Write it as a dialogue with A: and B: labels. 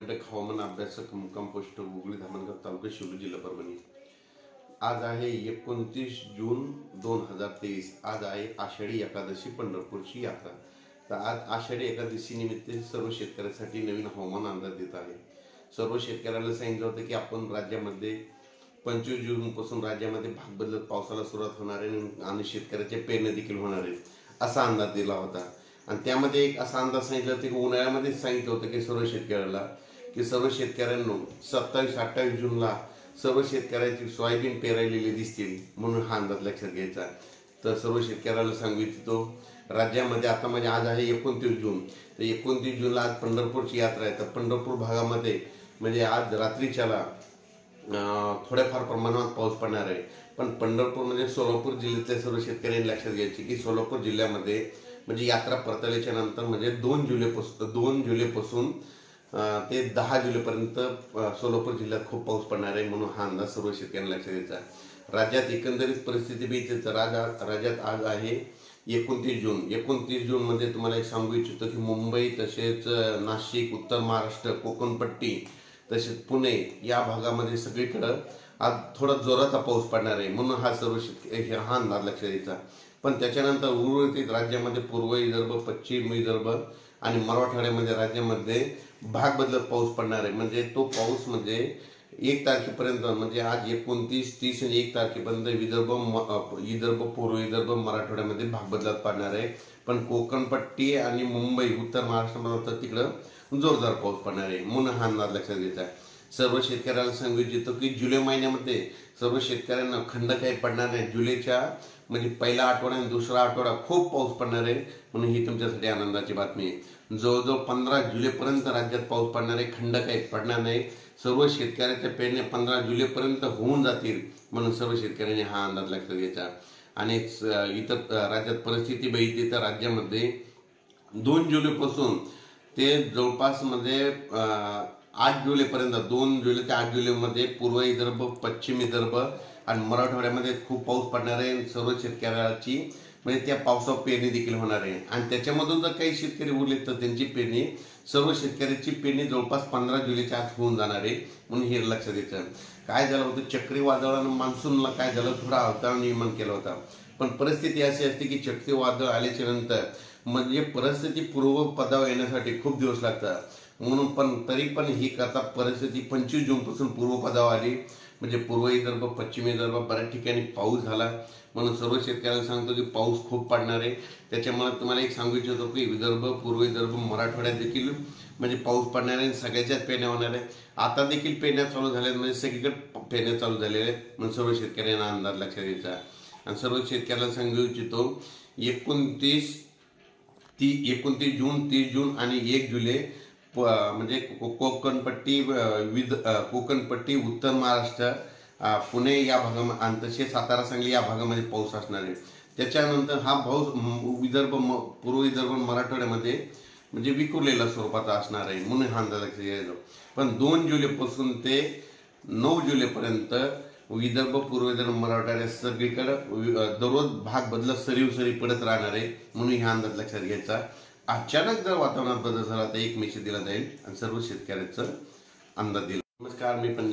A: कर्नाटक हवामान अभ्यासक मुक्काम पोस्ट हुगळी धामणगाव तालुका शिवली जिल्हा परभणी. आज आहे एकोणतीस जून दोन हजार तेवीस. आज आहे आषाढी एकादशी पंढरपूरची यात्रा. तर आज आषाढी एकादशी निमित्त सर्व शेतकऱ्यांसाठी नवीन हवामान अंदाज देत आहे. सर्व शेतकऱ्याला सांगितलं होतं की आपण राज्यामध्ये पंचवीस जूनपासून राज्यामध्ये भाग बदलत पावसाला सुरुवात होणार आहे आणि शेतकऱ्याच्या पेरण्या देखील होणार आहेत असा अंदाज दिला होता. आणि त्यामध्ये एक असा अंदाज सांगितला होता की उन्हाळ्यामध्ये सांगितलं होतं की सर्व शेतकऱ्याला की सर्व शेतकऱ्यांनो सत्तावीस अठ्ठावीस जूनला सर्व शेतकऱ्याची सोयाबीन पेरायलेली दिसतील म्हणून हा अंदाज लक्षात घ्यायचा. तर सर्व शेतकऱ्याला सांगू इच्छितो राज्यामध्ये आता म्हणजे आज आहे एकोणतीस जून. तर एकोणतीस जूनला आज पंढरपूरची यात्रा आहे. तर पंढरपूर भागामध्ये म्हणजे आज रात्रीच्याला थोड्याफार प्रमाणात पाऊस पडणार आहे. पण पंढरपूर म्हणजे सोलापूर जिल्ह्यातल्या सर्व शेतकऱ्यांनी लक्षात घ्यायचे की सोलापूर जिल्ह्यामध्ये म्हणजे यात्रा परतल्याच्या नंतर म्हणजे दोन जुलैपासून दोन जुलैपासून ते दहा जुलैपर्यंत सोलापूर जिल्ह्यात खूप पाऊस पडणार आहे म्हणून हा अंदाज सर्व शेतकऱ्यांना लक्षात द्यायचा राज्यात एकंदरीत परिस्थिती बी राजा राज्यात आज आहे. एकोणतीस जून एकोणतीस जून मध्ये तुम्हाला एक सांगू इच्छितो की मुंबई तसेच नाशिक उत्तर महाराष्ट्र कोकणपट्टी तसेच पुणे या भागामध्ये सगळीकडं आज थोडा जोराचा पाऊस पडणार आहे म्हणून हा सर्व शेतकरी हा अंदाज लक्षात द्यायचा पण त्याच्यानंतर उर्वरित राज्यामध्ये पूर्व विदर्भ पश्चिम विदर्भ आणि मराठवाड्यामध्ये राज्यामध्ये भाग बदलत पाऊस पडणार आहे. म्हणजे तो पाऊस म्हणजे एक तारखेपर्यंत म्हणजे आज एकोणतीस तीस आणि एक तारखेपर्यंत विदर्भ विदर्भ पूर्व विदर्भ मराठवाड्यामध्ये भाग बदलत पडणार आहे. पण कोकणपट्टी आणि मुंबई उत्तर महाराष्ट्रामध्ये तर तिकडं जोरदार पाऊस पडणार आहे. म्हणून हा अंदाज लक्षात घ्यायचा आहे. सर्व शेतकऱ्याला सांगू इच्छितो की जुलै महिन्यामध्ये सर्व शेतकऱ्यांना खंड काही पडणार नाही. जुलैच्या म्हणजे पहिला आठवडा आणि दुसरा आठवडा खूप पाऊस पडणार आहे म्हणून ही तुमच्यासाठी आनंदाची बातमी आहे. जवळजवळ पंधरा जुलैपर्यंत राज्यात पाऊस पडणार आहे खंड काही पडणार नाही. सर्व शेतकऱ्याच्या पेरण्या पंधरा जुलैपर्यंत होऊन जातील म्हणून सर्व शेतकऱ्यांनी हा अंदाज लक्षात घ्यायचा आणि इतर राज्यात परिस्थिती बघितली तर राज्यामध्ये दोन जुलैपासून ते जवळपास म्हणजे, मध्ये आठ जुलैपर्यंत दोन जुलै ते आठ जुलैमध्ये पूर्व विदर्भ पश्चिम विदर्भ आणि मराठवाड्यामध्ये खूप पाऊस पडणार आहे. सर्व शेतकऱ्याची म्हणजे त्या पावसावर पेरणी देखील होणार आहे. आणि त्याच्यामधून जर काही शेतकरी उरले तर त्यांची पेरणी सर्व शेतकऱ्याची पेरणी जवळपास पंधरा जुलैच्या आत होऊन जाणार आहे म्हणून हे लक्षात द्यायचं काय झालं होतं? चक्रीवादळानं मान्सूनला काय झालं? थोडा अवतार निर्माण केला होता. पण परिस्थिती अशी असते की चक्रीवादळ आल्याच्यानंतर म्हणजे परिस्थिती पूर्व पदावर येण्यासाठी खूप दिवस लागतात. म्हणून पण तरी पण ही करता परिस्थिती पंचवीस जून पासून पूर्व पदावर आली. म्हणजे पूर्व विदर्भ पश्चिम विदर्भ बऱ्याच ठिकाणी पाऊस झाला. म्हणून सर्व शेतकऱ्यांना सांगतो की पाऊस खूप पडणार आहे. त्याच्यामुळे तुम्हाला एक सांगू इच्छितो की विदर्भ पूर्व विदर्भ मराठवाड्यात देखील म्हणजे पाऊस पडणार आहे आणि सगळ्याच्याच पेण्या होणार आहे. आता देखील पेण्या चालू झाल्या आहेत, म्हणजे सगळीकडे पेण्या चालू झालेल्या आहेत. म्हणून सर्व शेतकऱ्यांना अंदाज लक्षात यायचा आणि सर्व शेतकऱ्याला सांगू इच्छितो एकोणतीस ती एकोणतीस जून तीस जून आणि एक जुलै प- म्हणजे को- कोकणपट्टी विद कोकणपट्टी उत्तर महाराष्ट्र पुणे या भागामध्ये आणि तसे सातारा सांगली या भागामध्ये पाऊस असणार आहे. त्याच्यानंतर हा पाऊस विदर्भ म- पूर्व विदर्भ मराठवाड्यामध्ये म्हणजे विखुरलेल्या स्वरूपाचा असणार आहे म्हणून हा अंदाज पण दोन जुलैपासून ते नऊ जुलैपर्यंत विदर्भ पूर्व विदर्भ मराठवाड्यात दररोज भाग बदलत सरीव सरी पडत राहणार आहे म्हणून ह्या अंदाज लक्षात घ्यायचा. अचानक जर वातावरणात बदल झाला तर एक मेसेज दिला जाईल आणि सर्व शेतकऱ्याचं अंदाज दिला. नमस्कार मी पंजाब